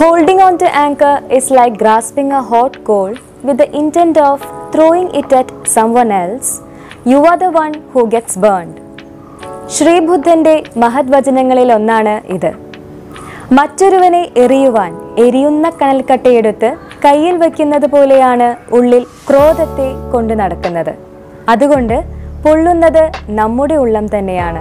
Holding on to anchor is like grasping a hot coal with the intent of throwing it at someone else. You are the one who gets burned. ശ്രീബുദ്ധന്റെ മഹത് വചനങ്ങളിൽ ഒന്നാണ് ഇത് മറ്റൊരുവനെ എറിയുവാൻ എരിയുന്ന കനൽക്കട്ടയെടുത്ത് കയ്യിൽ വയ്ക്കുന്നത് പോലെയാണ് ഉള്ളിൽ ക്രോധത്തെ കൊണ്ടു നടക്കുന്നത് അതുകൊണ്ട് പൊള്ളുന്നത് നമ്മുടെ ഉള്ളം തന്നെയാണ്